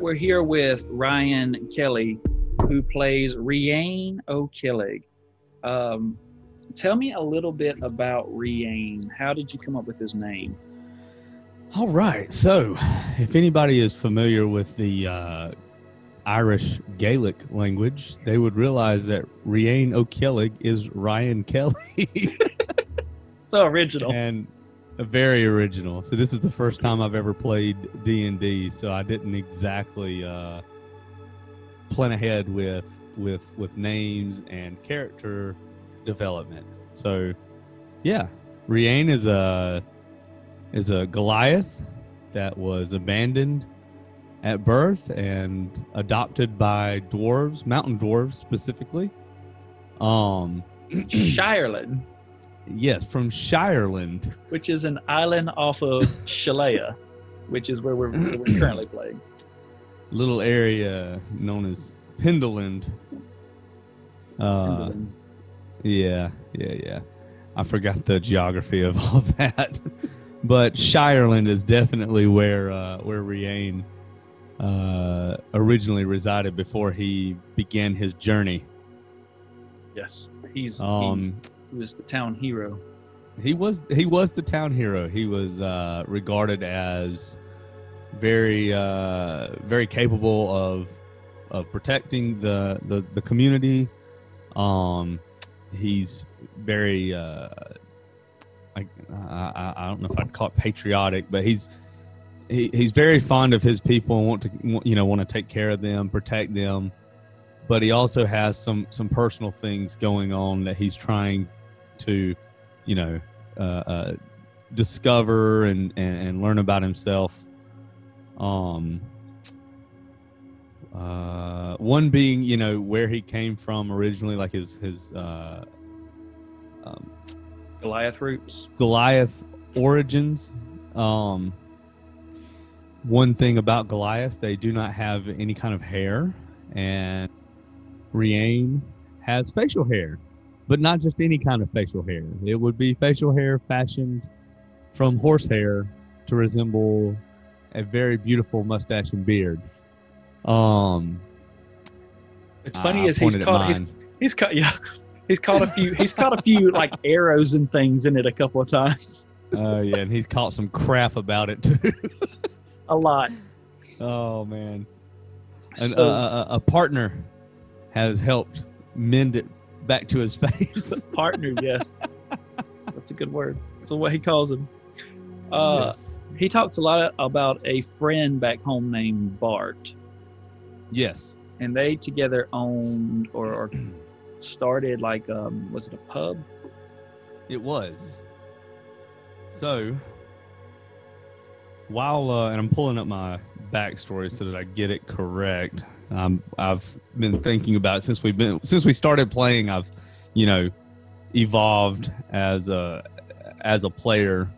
Right, we're here with Ryan Kelley, who plays Riain O'Ceallaigh. Um, tell me a little bit about Riain. How did you come up with his name? All right. So, if anybody is familiar with the uh, Irish Gaelic language, they would realize that Riain O'Ceallaigh is Ryan Kelley. so original. And very original. So this is the first time I've ever played D and D, so I didn't exactly uh, plan ahead with with with names and character development. So, yeah, Riain is a is a Goliath that was abandoned at birth and adopted by dwarves, mountain dwarves specifically. Um, Shireland. Yes, from Shireland, which is an island off of Shelea, which is where we're, where we're currently playing. Little area known as Pendeland. Uh, yeah, yeah, yeah. I forgot the geography of all that, but Shireland is definitely where uh, where Riain uh, originally resided before he began his journey. Yes, he's um, he was the town hero. He was he was the town hero. He was uh, regarded as very uh, very capable of of protecting the the, the community. Um, he's very uh, I, I, I don't know if I'd call it patriotic, but he's he, he's very fond of his people and want to you know want to take care of them, protect them. But he also has some some personal things going on that he's trying to, you know, uh, uh, discover and, and, and learn about himself. Um, uh, one being, you know, where he came from originally, like his his uh, um, Goliath roots, Goliath origins. Um, one thing about Goliath, they do not have any kind of hair, and Riain has facial hair but not just any kind of facial hair. It would be facial hair fashioned from horsehair to resemble a very beautiful mustache and beard. Um, it's funny as he's caught he's, he's caught yeah he's caught a few he's caught a few like arrows and things in it a couple of times. Oh uh, yeah, and he's caught some crap about it too. a lot. Oh man, and so, uh, a partner has helped mend it back to his face. Partner, yes. That's a good word. That's what he calls him. Uh, yes. He talks a lot about a friend back home named Bart. Yes. And they together owned or, or started like, um, was it a pub? It was. So, while, uh, and I'm pulling up my backstory so that I get it correct. Um, I've been thinking about it since we've been since we started playing. I've, you know, evolved as a as a player,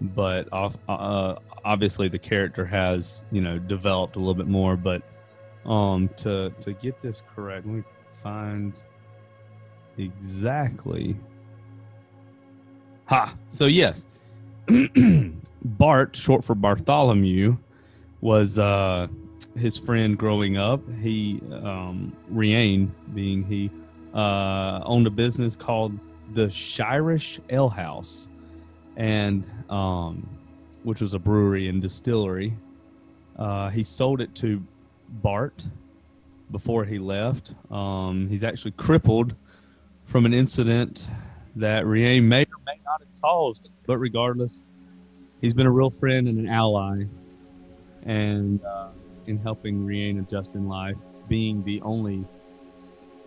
but uh, obviously the character has you know developed a little bit more. But um, to to get this correct, let me find exactly. Ha! So yes, Bart, short for Bartholomew, was uh, his friend growing up. He, um, Riain, being he, uh, owned a business called the Shirish Ale House, and um, which was a brewery and distillery. Uh, he sold it to Bart before he left. Um, he's actually crippled from an incident that Riain may or may not have caused, but regardless, he's been a real friend and an ally and uh, in helping Riain adjust in life, being the only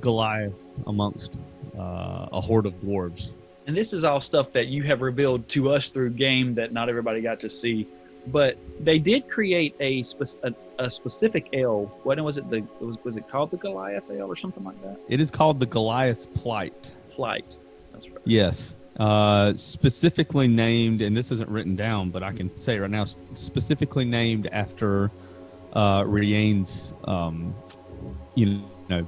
Goliath amongst uh, a horde of dwarves. And this is all stuff that you have revealed to us through game that not everybody got to see. But they did create a, spe- a, a specific ale. What was it? The was was it called the Goliath ale or something like that? It is called the Goliath's Plight. Plight. That's right. Yes. Uh, specifically named, and this isn't written down, but I can say right now. Specifically named after uh, Riain's, um, you know,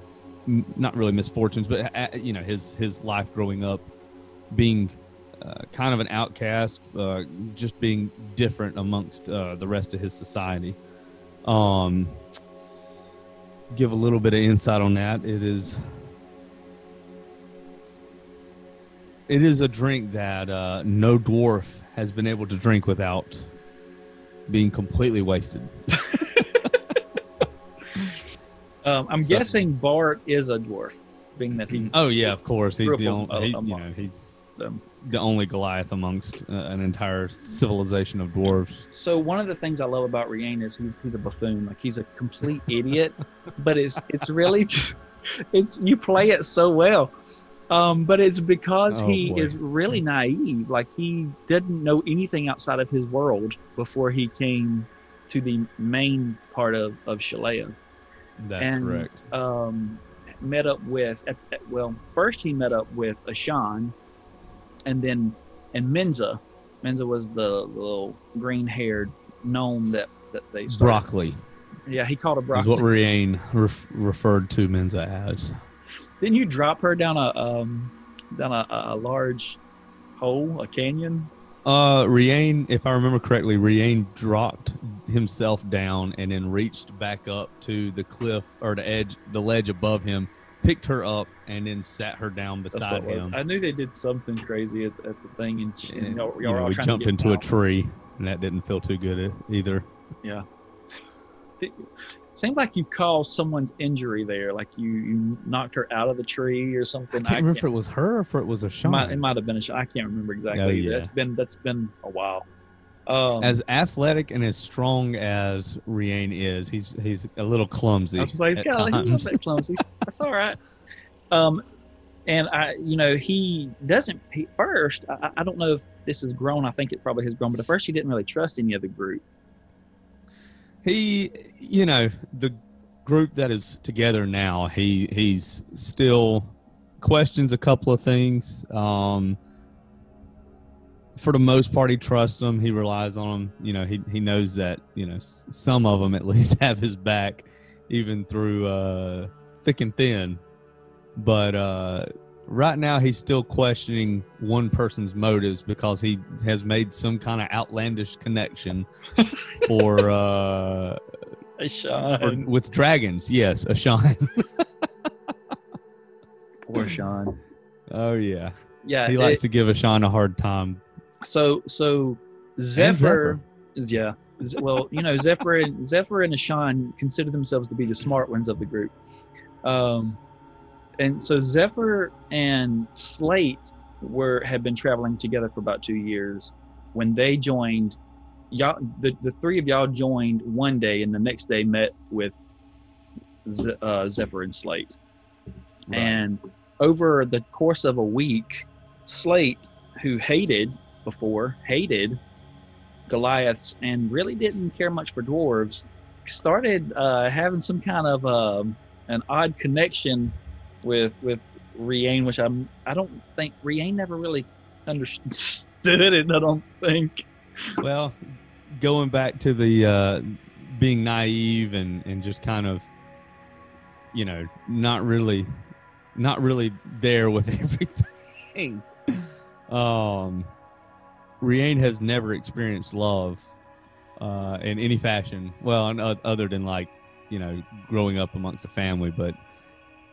not really misfortunes, but uh, you know his his life growing up, being uh, kind of an outcast, uh, just being different amongst uh, the rest of his society. um, give a little bit of insight on that, it is it is a drink that uh, no dwarf has been able to drink without being completely wasted. Um, I'm So- guessing Bart is a dwarf, being that he. Oh yeah, of course. He's the only. He, you know, he's them. the only Goliath amongst uh, an entire civilization of dwarves. So one of the things I love about Riain is he's he's a buffoon. Like he's a complete idiot, but it's it's really it's you play it so well. Um, but it's because Oh, he boy. is really naive. Like he didn't know anything outside of his world before he came to the main part of of Shelea. That's and, correct. Um, met up with at, at- well, first he met up with Ashan, and then and Menza. Menza was the little green-haired gnome that that they started. Broccoli Yeah, he called is broccoli. what Riain ref- referred to Menza as. Didn't you drop her down a um down a, a large hole, a canyon? Uh, Riain, if I remember correctly, Riain dropped himself down and then reached back up to the cliff or the edge, the ledge above him, picked her up, and then sat her down beside him. I knew they did something crazy at, at the thing, and, sh- and y'all, you y'all know, we jumped into a tree, and that didn't feel too good e- either. Yeah. It seemed like you caused someone's injury there, like you, you knocked her out of the tree or something. I can't remember if it was her or if it was a It Sean. might, it might have been a shot. I can't remember exactly. Oh, yeah. That's been that's been a while. Um, as athletic and as strong as Riain is, he's he's a little clumsy. I was like, he's got he's a little bit clumsy. That's all right. Um, and I, you know, he doesn't. He, first, I, I don't know if this has grown. I think it probably has grown, but at first he didn't really trust any of the group. He you know the group that is together now he he's still questions a couple of things. Um for the most part he trusts them. He relies on them you know he, he knows that you know some of them at least have his back even through uh thick and thin. But uh right now he's still questioning one person's motives because he has made some kind of outlandish connection for uh Hey, or with dragons yes Ashan poor Sean. oh yeah Yeah, he it- likes to give Ashan a hard time So so Zephyr. Zephyr is yeah. Well, you know, Zephyr and Zephyr and Ashan consider themselves to be the smart ones of the group. Um and so Zephyr and Slate were had been traveling together for about two years when they joined y'all the, the three of y'all joined one day and the next day met with Z- uh, Zephyr and Slate. And over the course of a week, Slate, who hated before, hated Goliaths and really didn't care much for dwarves, started uh, having some kind of um, an odd connection with with Riain, which I'm I don't think Riain never really understood it. I don't think. well going back to the uh being naive and and just kind of you know not really not really there with everything um Riain has never experienced love uh in any fashion well other than like you know growing up amongst the family but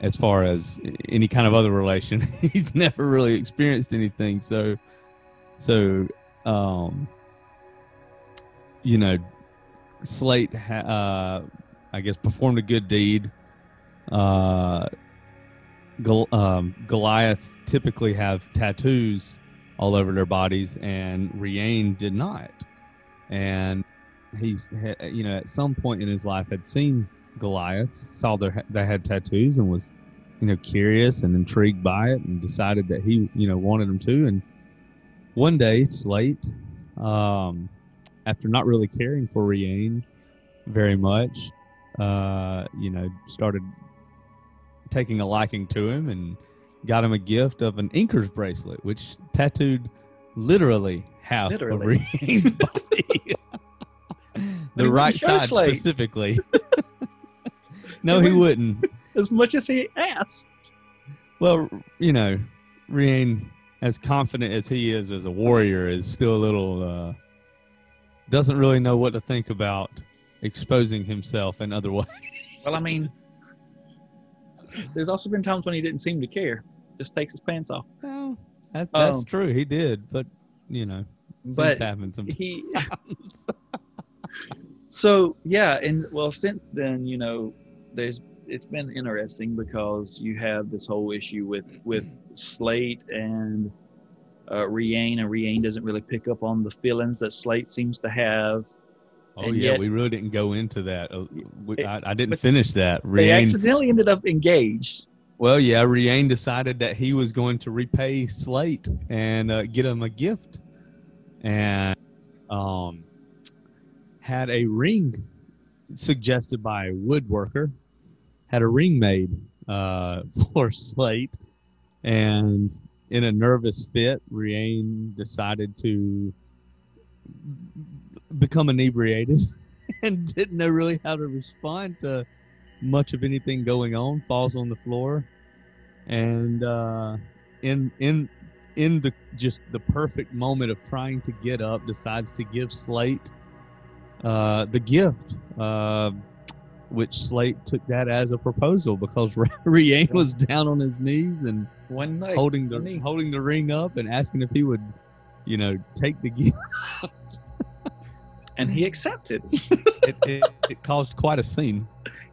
as far as any kind of other relation he's never really experienced anything so so um you know, Slate, ha- uh, I guess, performed a good deed. Uh, um, Goliaths typically have tattoos all over their bodies, and Riain did not. And he's, you know, at some point in his life had seen Goliaths, saw their, they had tattoos, and was, you know, curious and intrigued by it, and decided that he, you know, wanted them to. And one day, Slate, um, after not really caring for Riain very much, uh, you know, started taking a liking to him and got him a gift of an Inker's bracelet, which tattooed literally half Literally. of Riain's body. the he right side Slate. specifically. no, He wouldn't. As much as he asked. Well, you know, Riain, as confident as he is as a warrior, is still a little uh, doesn't really know what to think about exposing himself in other ways. Well, I mean, there's also been times when he didn't seem to care. Just takes his pants off. Well, that, that's Um, true. He did, but you know, things But happen sometimes. he so yeah and well since then you know there's it's been interesting because you have this whole issue with with slate and uh and Riain doesn't really pick up on the feelings that Slate seems to have. oh and yeah, yet- we really didn't go into that. Uh, we, It- I, I didn't finish that. They accidentally ended up engaged. well, yeah, Riain decided that he was going to repay Slate and uh, get him a gift, and um, had a ring suggested by a woodworker. Had a ring made uh, for Slate, and in a nervous fit, Riain decided to become inebriated and didn't know really how to respond to much of anything going on. Falls on the floor, and uh, in in in the just the perfect moment of trying to get up, decides to give Slate uh, the gift. Uh, which Slate took that as a proposal because Riain was down on his knees and One night, holding the knee. holding the ring up and asking if he would, you know, take the gift. and he accepted. it, it, it caused quite a scene.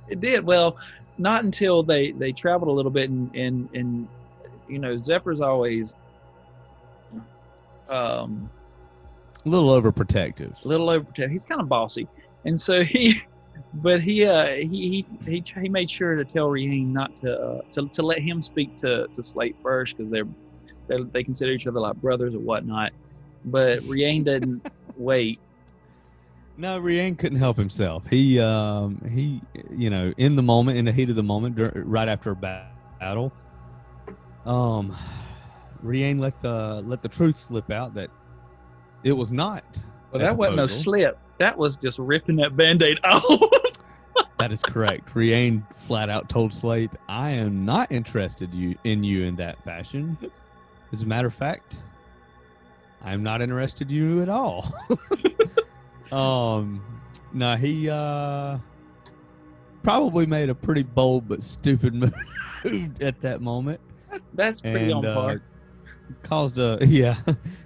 It did well, not until they they traveled a little bit, and and and you know Zephyr's always um A little overprotective. a little overprotective. He's kind of bossy, and so he, but he uh he he he, he made sure to tell Riain not to uh, to to let him speak to to Slate first because they're, they they consider each other like brothers or whatnot. But Riain didn't wait. No, Riain couldn't help himself. He, um, he, you know, in the moment, in the heat of the moment, dur- right after a battle, um, Riain let the let the truth slip out that it was not. Well, a that wasn't no slip. That was just ripping that band-aid off. That is correct. Riain flat out told Slate, "I am not interested you in you in that fashion. As a matter of fact, I am not interested in you at all." um, no, he uh probably made a pretty bold but stupid move at that moment, that's, that's pretty and on uh, par. caused a yeah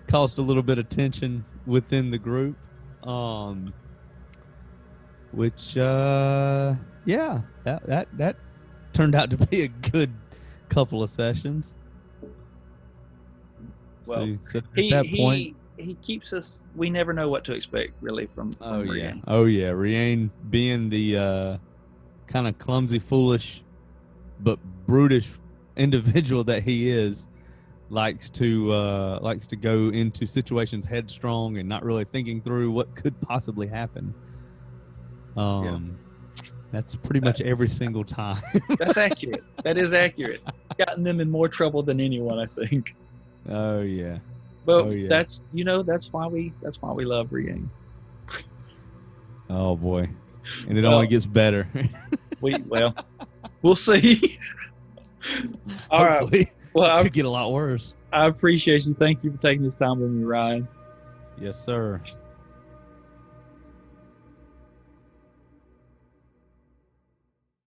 caused a little bit of tension within the group. Um, which uh yeah that that that turned out to be a good couple of sessions Well, so, so at he, that point he keeps us. We never know what to expect really from. from oh yeah oh yeah Riain being the uh kind of clumsy foolish but brutish individual that he is likes to uh likes to go into situations headstrong and not really thinking through what could possibly happen um that's pretty much every single time That's accurate. that is accurate. Gotten them in more trouble than anyone, I think. oh yeah But Oh, yeah. that's you know that's why we that's why we love Riain. oh boy and it Well- only gets better We well, we'll see. All right. Well, it I, could get a lot worse I appreciate you. Thank you for taking this time with me, Ryan. yes sir